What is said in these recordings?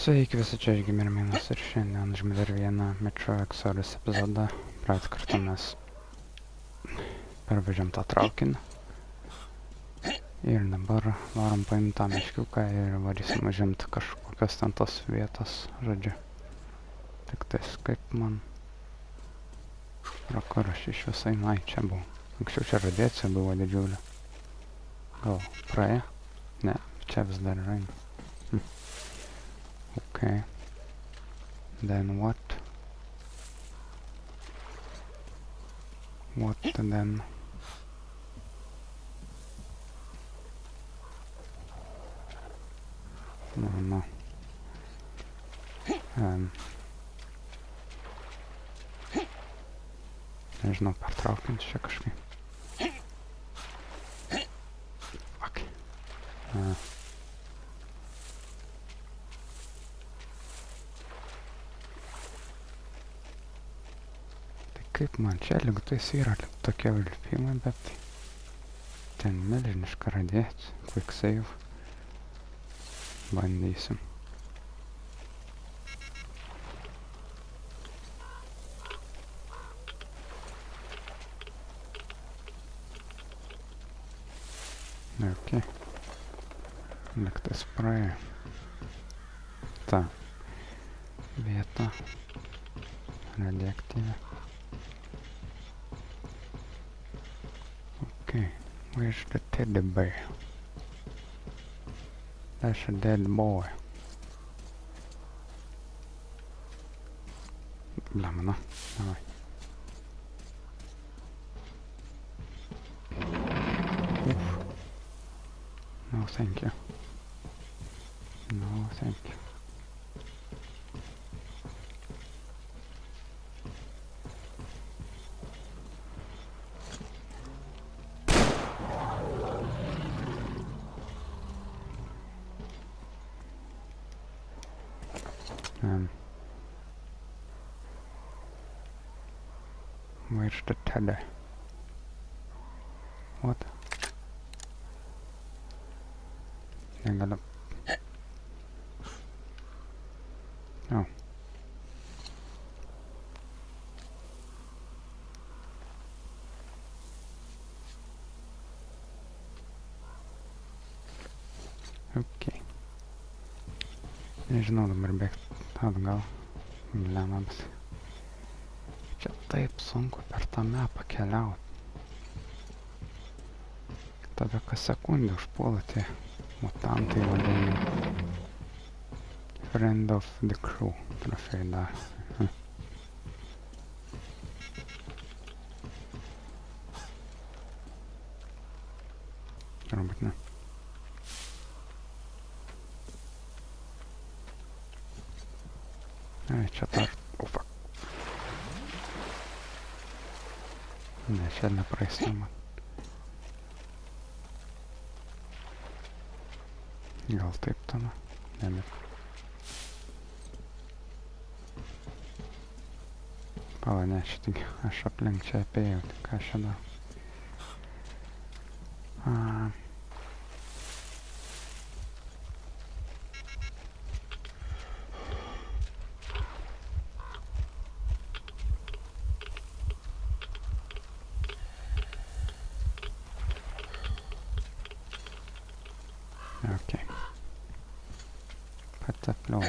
Sveiki visi čia Žygimirminas ir šiandien žinome dar vieną Metro Exodus epizodą. Praeitą kartą mes pervežėm tą traukinį. Ir dabar varom paimti tą meškiuką ir varysim užimti kažkokias ten tos vietos, žodžiu. Tik tais kaip man... Yra kur aš iš visai, na, čia buvau. Anksčiau čia radiacija buvo didžiulė. Gal praėjo? Ne, čia vis dar yra. Hm. Okay. Then what? What then? No, no. Um. Nežinau, pertraukiant čia kažkaip. Fuck. Uh. Kaip man čia lygtais yra lyg tokie ulpimai, bet ten milžiniška radiacija. Quick save. Bandysim. Okei. Lygtais praėjo. Ta. Vieta. Radioaktyvi. Okay, where's the teddy bear? That's a dead boy. Lämna. Nej. No thank you. No thank you. Where's the teddy? What? Negaliu. O. Ok. Nežinau dabar bėgti atgal. Lemą, bet... Čia taip sunku per tą mapą keliauti. Tada kas sekundę užpuola tie mutantai vadinami. Friend of the crew. Trofėjai dar. Turbūt ne. Ai, čia dar... O, fuck. Ne, čia nepraeisama. Gal taip tada? Ne, Pala, ne, šitik, aš aplink čia apėjau, ką aš čia darau. A. Okej. Patepliau.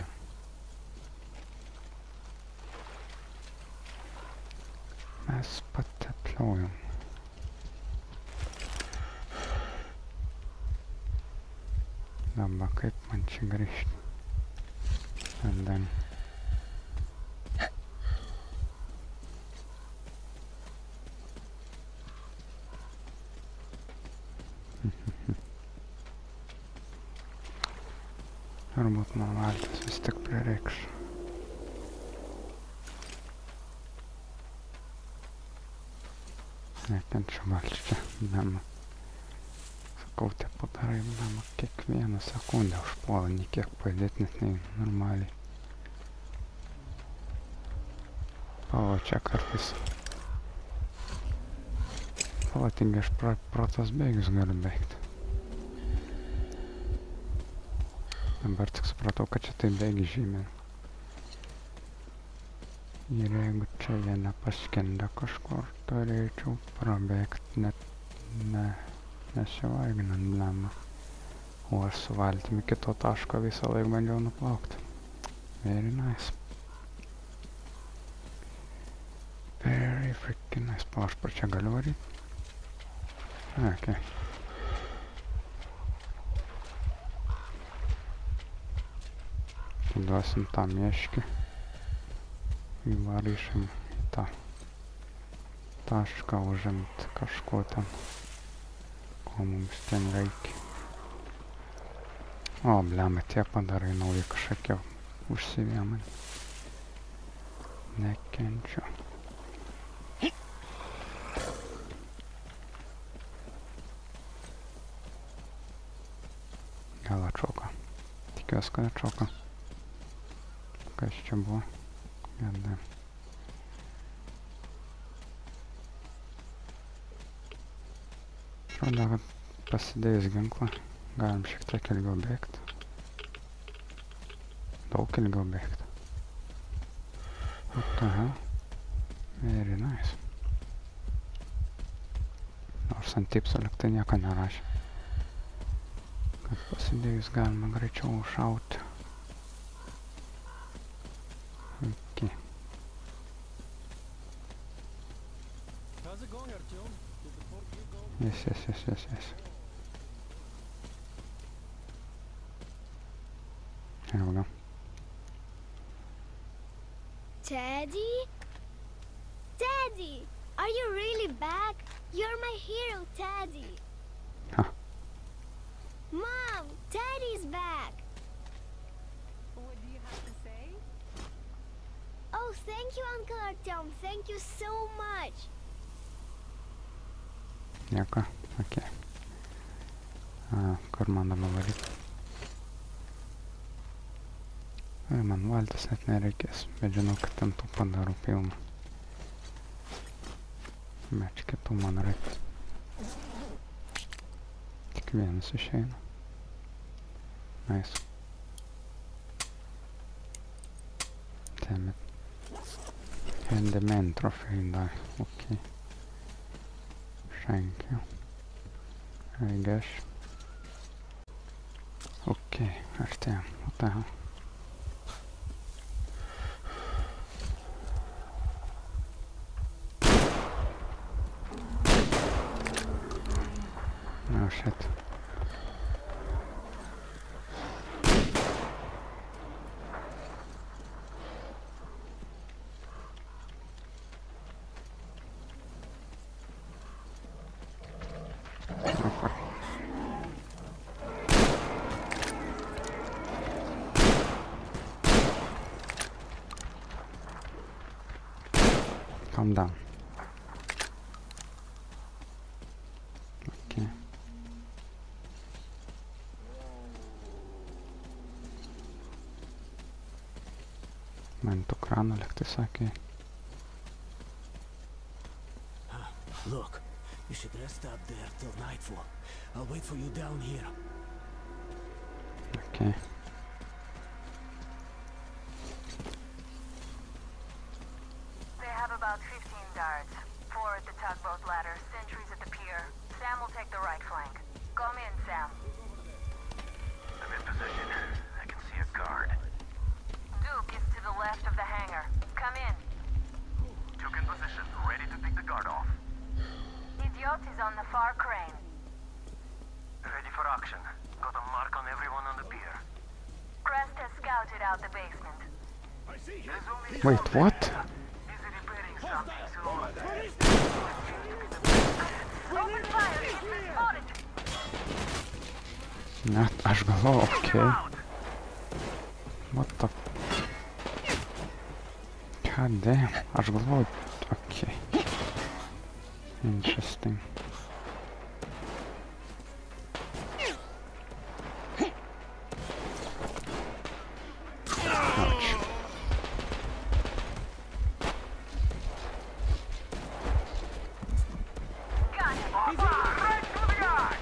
Mes patepliojam. Dabar kaip man čia grįžti? And then... Turbūt man valtis vis tik prireiks. Nekenčiu valtis čia, mama. Sakau, tie padarai, mama, kiekvieną sekundę užpuola, nei kiek padėti net nei normaliai. Pavo čia kartais. Pavo, tik aš pro, pro tos bėgius galiu bėgti. Dabar tik supratau, kad čia taip bėgi žymė. Ir jeigu čia jie nepaskendę kažkur, turėčiau prabėgti net ne, nesivarginant blemą. O aš su valtimi kito taško visą laiką bandžiau nuplaukti. Very nice. Very freaking nice. Pa, aš par čia galiu varyti? Okay. Duosim tą mieškį. Įvaryšim tą tašką užimt kažko ten, ko mums ten reikia. O, blema, tie padarai nauji kažkokie užsivėmai. Nekenčiu. Gal atšoka. Tikiuosi, kad atšoka. Kas čia buvo? Gada. Atrodo, kad pasidėjus ginklą galim šiek tiek ilgiau bėgti. Daug ilgiau bėgti. What the hell? Very nice. Nors ant tipso liktai nieko nerašė. Kad pasidėjus galima greičiau šauti. Yes, yes, yes, yes, yes. Here we go. Teddy? Teddy! Are you really back? You're my hero, Teddy. Huh. Mom, Teddy's back. What do you have to say? Oh, thank you, Uncle Artyom. Thank you so much. Nieko. Okay. A, kur man dabar varyti? Ai, man valtis net nereikės, bet žinau, kad ten tų padarų pilna. Bet kitų man reikia. Tik vienas išeina. Nice. Damn it. And the main trophy die. Okay. Thank you. I guess. Okay, Artem, what the hell? Calm down. Okay. Man tų kranų liktai sakė. Look, you should rest up there till nightfall. I'll wait for you down here. Okay. They have about 15 guards. Four at the tugboat ladder, sentries at the pier. Sam will take the right flank. Come in, Sam. I'm in position. I can see a guard. Duke is to the left of the hangar. Come in. Took in position, ready to pick the guard off. Idiot is on the far crane. Ready for action. Got a mark on everyone on the pier. Krest has scouted out the basement. There's only Wait, what? He's repairing something, so... Open fire! He's been spotted! Net, aš galvoju, okay. What the... God damn, aš galvoju, okay. Interesting. Ouch. Got him! Right to the eye!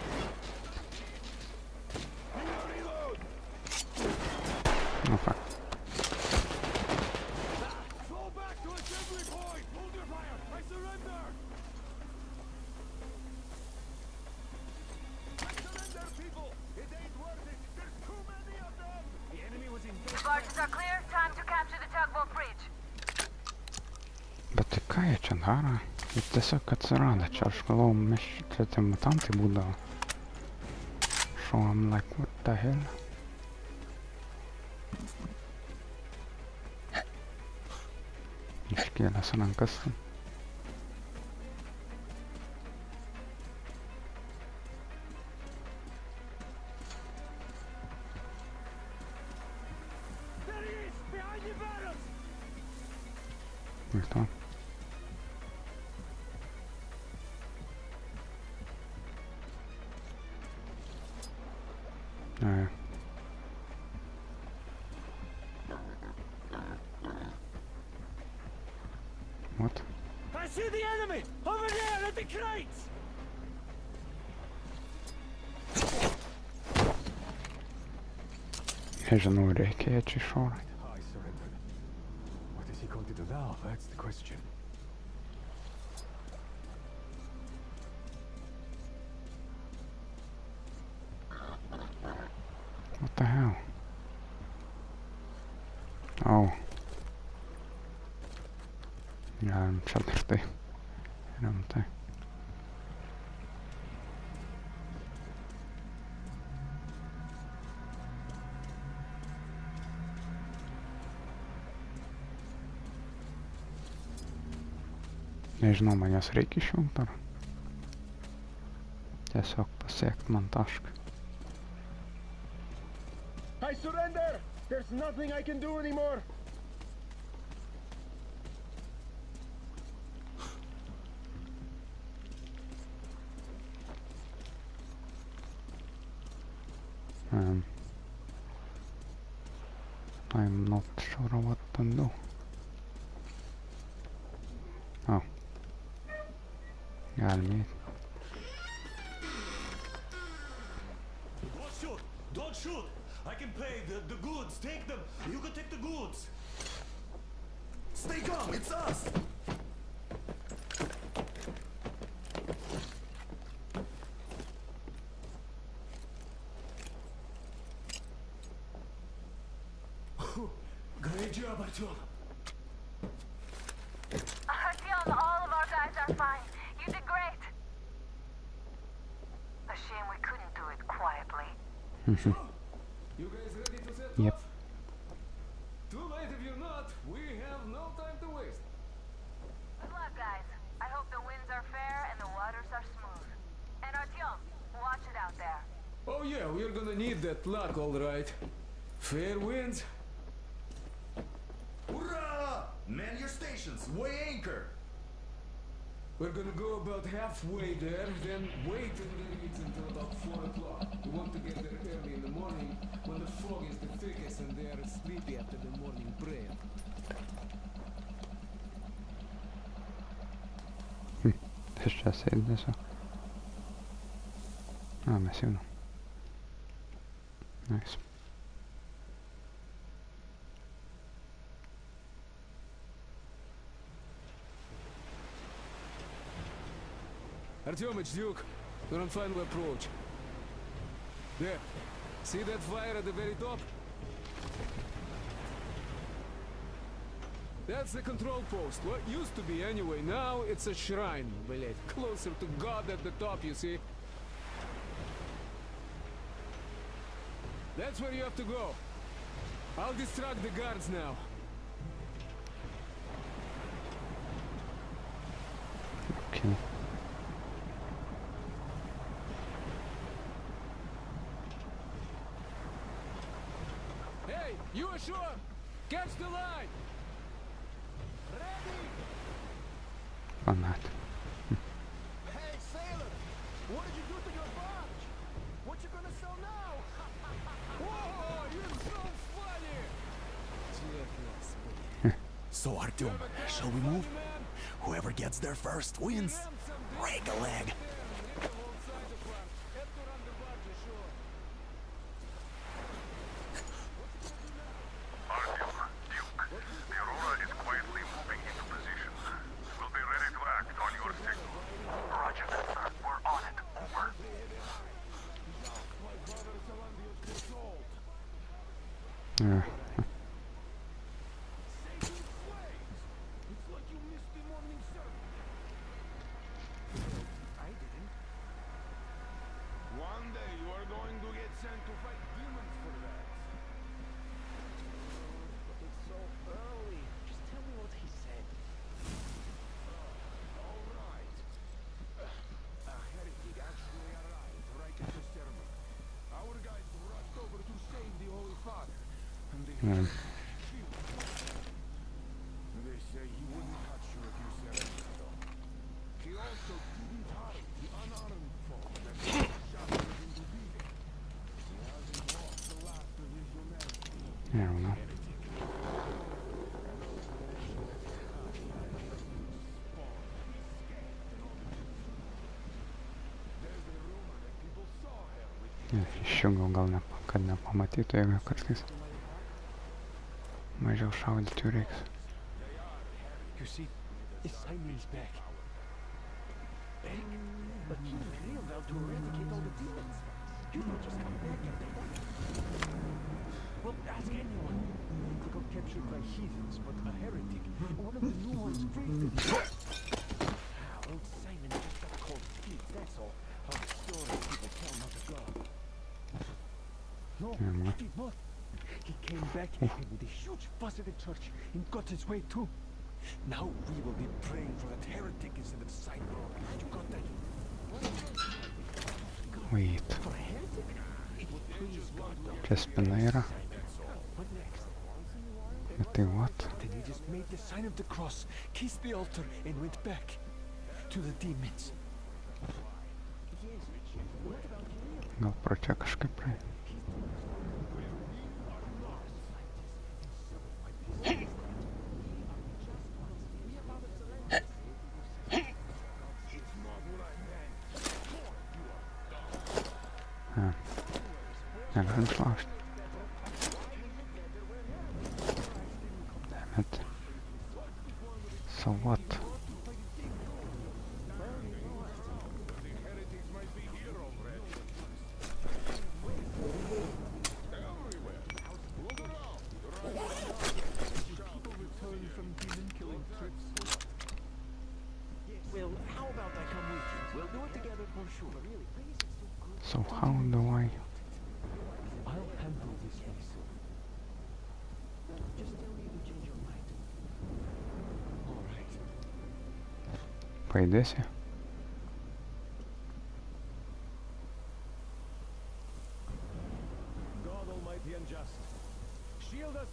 Oh fuck. Fall back to assembly point! Hold your fire! I surrender! I surrender, people! It ain't worth it! There's too many of them! The enemy was in The barges are clear. Time to capture the tugboat bridge. Bet tai ką jie čia daro? Tiesiog atsirado čia, aš galvojau, mes čia tie mutantai būdavo. So I'm like, what the hell? Iškėlęs rankas. Nežinau, reikia čia išorą. I surrendered. What is he going to do now? That's the question. What the hell? Oh. Galim čia dar tai. Rimtai. Nežinau, man jas reikia išjungti ar tiesiog pasiekti man tašką. I surrender! There's nothing I can do anymore! Job, Artyom. Artyom, all of our guys are fine. You did great. A shame we couldn't do it quietly. You guys ready to set Yep. off? Too late if you're not. We have no time to waste. Good luck, guys. I hope the winds are fair and the waters are smooth. And Artyom, watch it out there. Oh yeah, we're gonna need that luck, all right. Fair winds. Hurrah! Man your Weigh anchor. We're gonna go about halfway there, then wait until about 4 o'clock. We want to get there early in the morning when the fog is the thickest and they are sleepy after the morning prayer. Tas čia sėdi tiesiog. A, mes judam. Nice. Artyom, it's Duke. We're on final approach. There. See that fire at the very top? That's the control post. What used to be anyway. Now it's a shrine, блять. Closer to God at the top, you see? That's where you have to go. I'll distract the guards now. Okay. Hey, you ashore! Catch the line! Fanat. Hey, sailor! What did you do to your barge? What you gonna sell now? Whoa, you're so funny! Check So, Artyom, shall we move? Whoever gets there first wins. Break a leg. Her with Išjungiau gal ne, kad nepamatytų, jeigu kartais mažiau šaudyti reiks. You see, it's Simon's back. Back? But he failed out to eradicate all the demons. You don't just come back and they. Well, ask anyone. He got captured by heathens, but a heretic. One of the new ones Old Simon just got cold feet, that's all. How stories people tell not to go. No, did not. He came back hmm. and with a huge fuss at the church and got his way too. Now we will be praying for that heretic instead of Simon. You got that? Wait, For a heretic? It would please God though. čia. What next? Ir tai what? Then he just made the sign of the cross, kissed the altar, and went back to the demons. Gal pro čia Negalim išlaužti. Damn it. So what? Pajudėsi? God Almighty and just. Shield us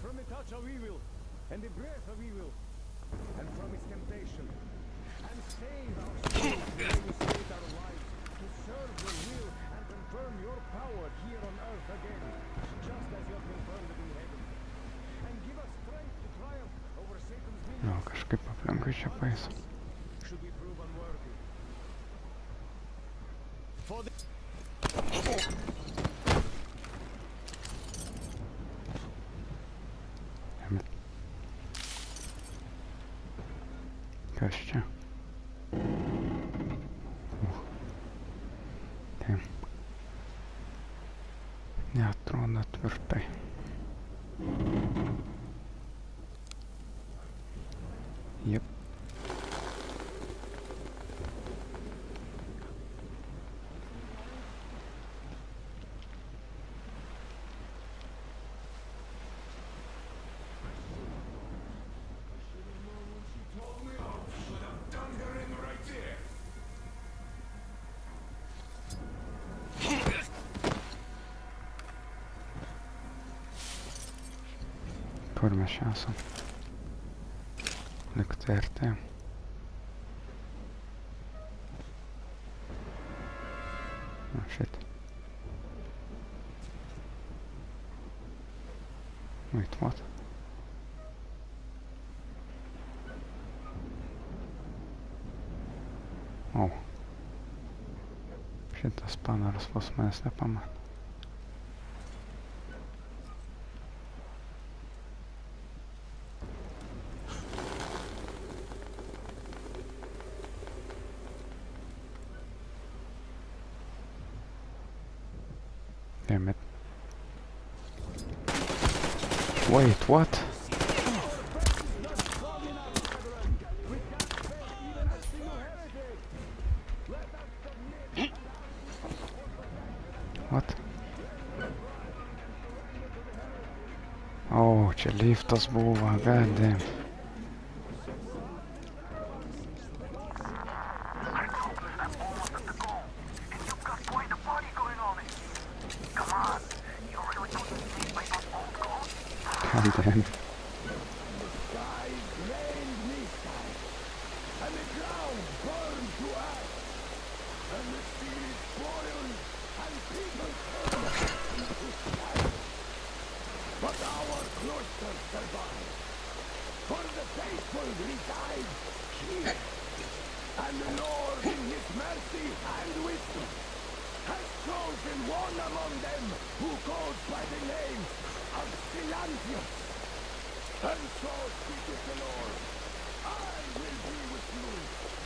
information Lëkterte Oh nu, shit Wait, nu, what? Oh Shit, tas panels was mēs nepamanām what? What? Oh, c'è Liftas buva, god damn. And the seas boiled, and people turned into. But our cloister survived, for the faithful reside here. And the Lord in his mercy and wisdom has chosen one among them who goes by the name of Silantius. And so speaketh the Lord. I will be with you,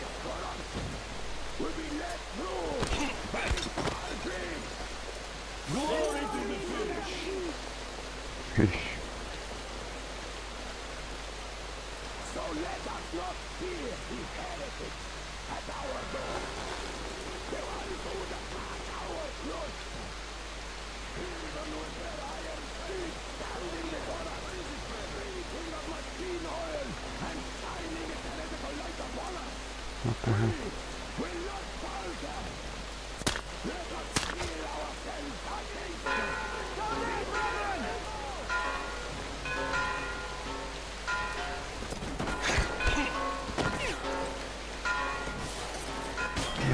its corruption will be let through by its boundary. Glory to the. So let us not fear the heretics at our door. The ones who would attack our cloister. Even with their iron feet standing before of machine oil and shining its heretical light upon us, What the hell?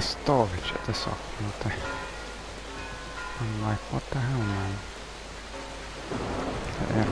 Stovic att det saknade. I'm like, what the hell man? Det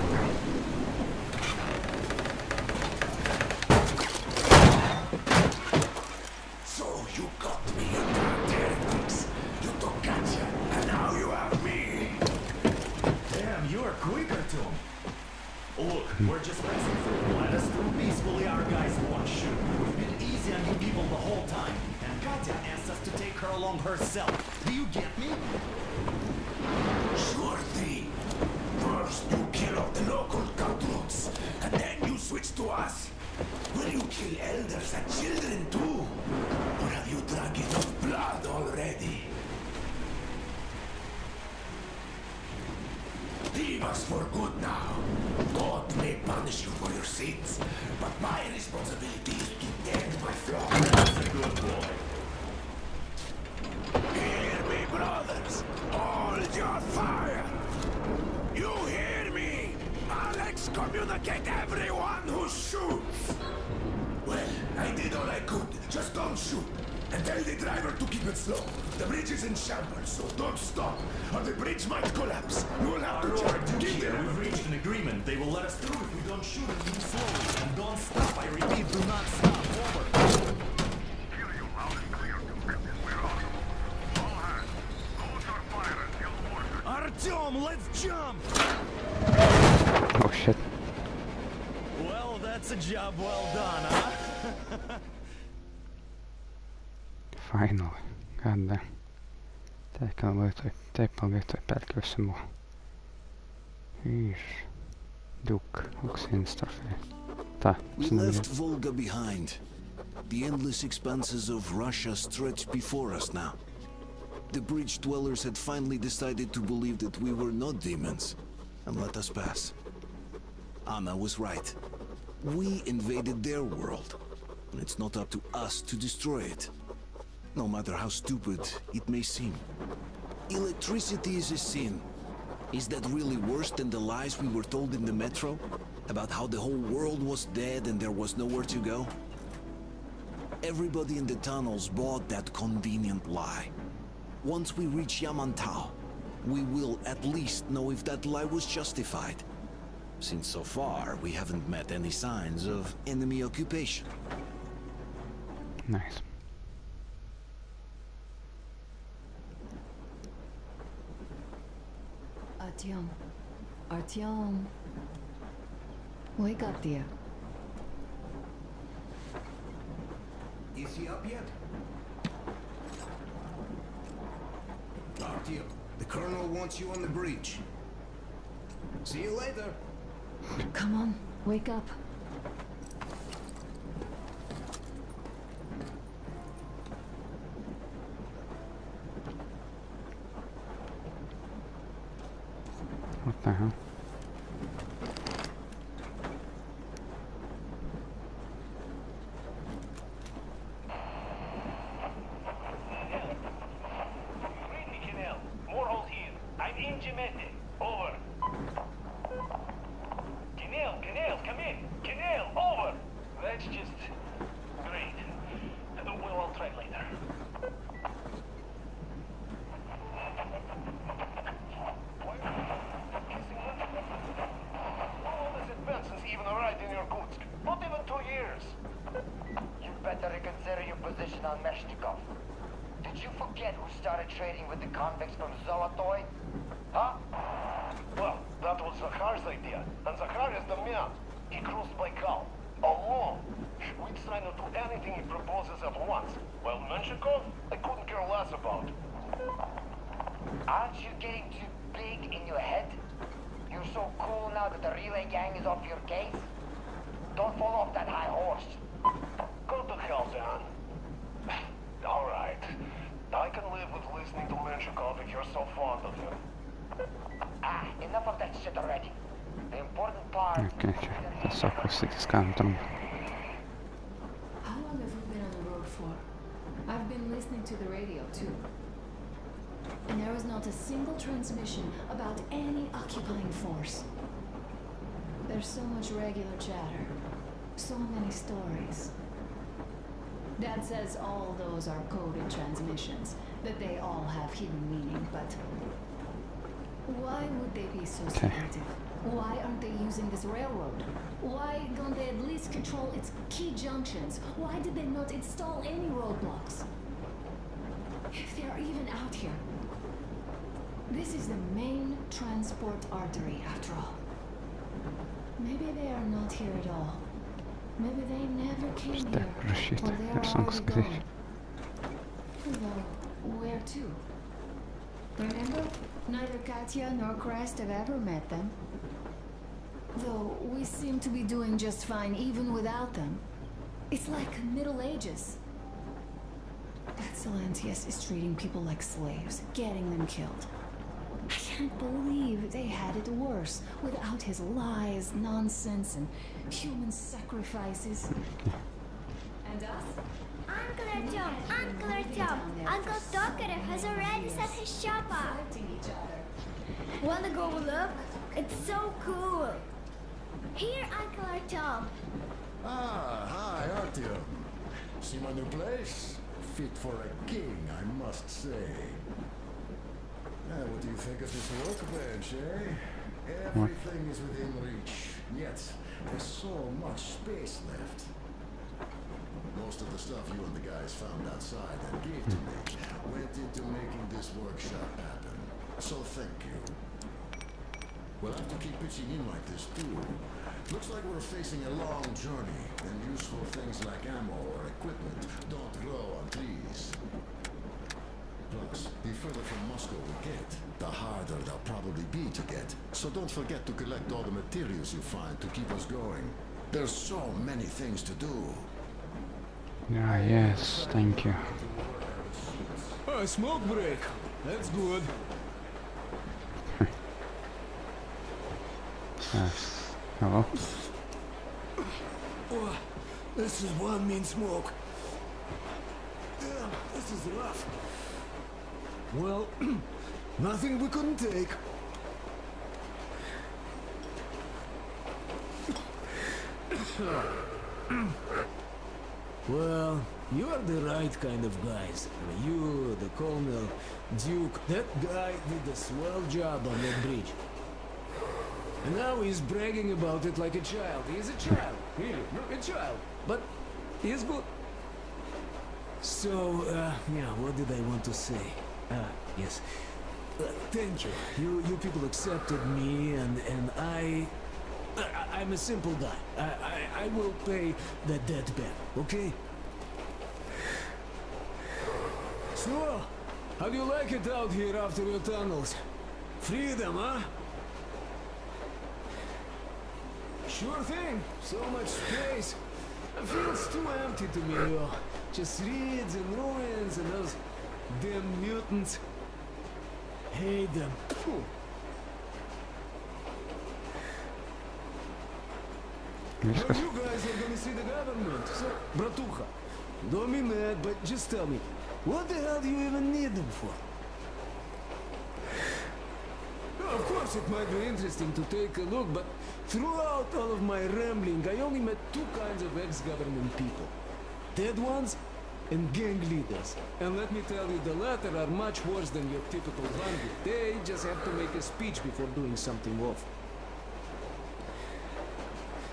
I'll excommunicate everyone who shoots! Well, I did all I could. Just don't shoot. And tell the driver to keep it slow. The bridge is in shambles, so don't stop, or the bridge might collapse. You will have to. Lord Give them we've reached an agreement. They will let us through if we don't shoot and move slowly. And don't stop. I repeat, do not stop. Over. Hear you loud and clear, Duke. We're on. All hands, hold your fire until ordered. Artyom, let's jump! Oh shit. Well, that's a job well done, huh? Finally. God damn. Teikalla löytyi, teippalla löytyi pelkässä mua. Jeez. Duke, onko siinä starfia? Eh? Tää, We left Volga behind. The endless expanses of Russia stretch before us now. the bridge dwellers had finally decided to believe that we were not demons and let us pass. Anna was right. We invaded their world, and it's not up to us to destroy it. No matter how stupid it may seem. Electricity is a sin. Is that really worse than the lies we were told in the metro? About how the whole world was dead and there was nowhere to go? Everybody in the tunnels bought that convenient lie. Once we reach Yamantau, we will at least know if that lie was justified. Since so far, we haven't met any signs of enemy occupation. Nice. Artyom. Artyom. Wake up, dear. Is he up yet? Artyom, the Colonel wants you on the breach. See you later. Come on, wake up. What the hell? Read me, Canal. Morhol's here. I'm in Gemete. Over. Canal, Canal, come in. Canal, over. That's just... great. Uh, We'll all try later. All this advance since even arrived in Irkutsk. Not even two years. You better reconsider your position on Menshikov. Did you forget who started trading with the convicts from Zolotoy? Huh? Well, that was Zakhar's idea, and Zakhar is the man. He crossed Baikal, alone. We'd sign to do anything he proposes at once. Well, Menshikov, I couldn't care less about. Aren't you getting too big in your head? You're so cool now that the relay gang is off your case? Don't fall off that high horse. Go to hell, Dan. All right. I can live with listening to Menshikov if you're so fond of him. Ah, enough of that shit already. The important part... Okej, okay, saker sitter kanten. How long have we been on the road for? I've been listening to the radio too. And there was not a single transmission about any occupying force. There's so much regular chatter. So many stories. Dad says all those are coded transmissions, that they all have hidden meaning, but why would they be so secretive? Why aren't they using this railroad? Why don't they at least control its key junctions? Why did they not install any roadblocks? If they are even out here. This is the main transport artery, after all. Maybe they are not here at all. Maybe they never came Just here. that shit. Or they are already gone. Though, where to? Remember? Neither Katya nor Krest have ever met them. Though we seem to be doing just fine even without them. It's like the Middle Ages. That Silantius is treating people like slaves, getting them killed. I can't believe they had it worse without his lies, nonsense, and human sacrifices. And us? Uncle Artyom, Uncle Artyom, Uncle Tokarev has already set his shop up. Fighting each other. Wanna go look? It's so cool. Here, Uncle Artyom. Ah, hi, Artyom. See my new place? Fit for a king, I must say. Now, what do you think of this workbench, eh? Everything is within reach, yet there's so much space left. Most of the stuff you and the guys found outside and gave to me went into making this workshop happen. So thank you. We'll have to keep pitching in like this too. Looks like we're facing a long journey, and useful things like ammo or equipment don't grow on trees. Plus, the further from Moscow we get, the harder they'll probably be to get. So don't forget to collect all the materials you find to keep us going. There's so many things to do. Ah, yes, thank you. Uh, smoke break. That's good. Uh, hello? Oh, this is one mean smoke. Damn, this is rough. Well, nothing we couldn't take. Well, you are the right kind of guys. You, the Colonel, Duke, that guy did a swell job on that bridge. And now he's bragging about it like a child. He is a child, really, a child. But he is good. So, uh, yeah, what did I want to say? Ah, yes. Uh, thank you. You, you people accepted me, and and I, I, I'm a simple guy. I, I, I will pay the debt back. Okay. So, how do you like it out here after your tunnels? Freedom, huh? Sure thing. So much space. It feels too empty to me, though. Just reeds and ruins and those Damn mutants. Hate them. Well, you guys are gonna see the government. So, Bratucha, don't be mad, but just tell me, what the hell do you even need them for? Of course, it might be interesting to take a look, but throughout all of my rambling, I only met two kinds of ex-government people. Dead ones and gang leaders. And let me tell you, the latter are much worse than your typical bandit. They just have to make a speech before doing something awful.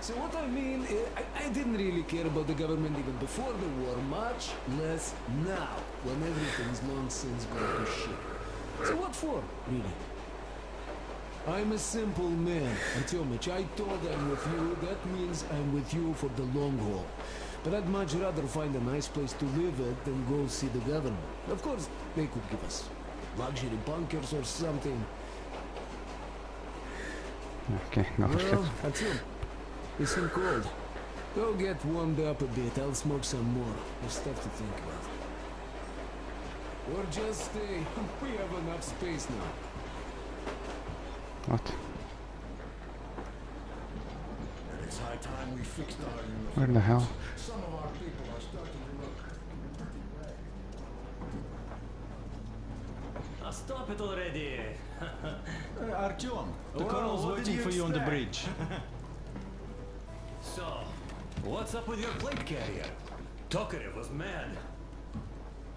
So what I mean, eh, I, I didn't really care about the government even before the war, much less now, when everything's long since gone to shit. So what for, really? I'm a simple man, Artyomich. I told I'm with you, that means I'm with you for the long haul. But I'd much rather find a nice place to live at than go see the government. Of course, they could give us luxury bunkers or something. Okay, no Well. Artyom, you seem cold. Go get warmed up a bit. I'll smoke some more. There's stuff to think about. Or just uh, stay. We have enough space now. What? It is high time we fixed our uniforms. Where the hell? Some of our people are starting to look pretty red. Ah, stop it already! Uh, Artyom, the Well, colonel's waiting you for you on the bridge. so, what's up with your plate carrier? Tokarev was mad.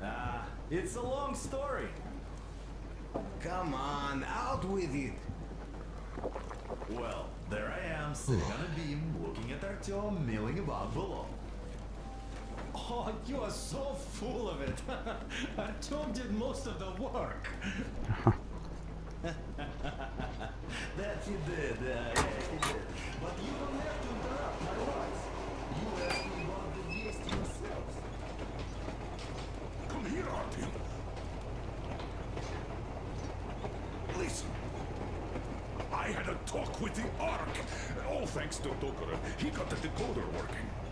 Ah, it's a long story. Come on, out with it. Well, there I am, sitting on a beam, looking at Artyom milling about below. Oh, you are so full of it. Artyom did most of the work. that he did, uh, yeah, he did. But you don't have to interrupt my words. You asked me about the beast yourselves. Come here, Artyom. Listen. I had a talk with the Ark. All thanks to Tokarev. He got the decoder working.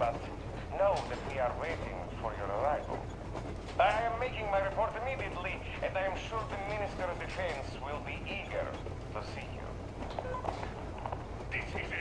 But know that we are waiting for your arrival. I am making my report immediately, and I am sure the Minister of Defense will be eager to see you. This is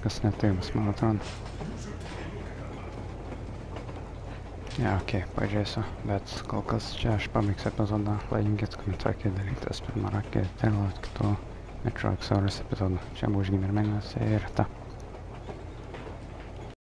Kažkas netaimas, man atrodo. Ja, okei, okay, pažiūrėsiu, bet kol kas čia aš pabaigsiu epizodą. Laikinkit, komentuokit, dalykitės pirmą rakį, tai kitų Metroid Saurus epizodų. Čia buvo Žymirmenis ir ta.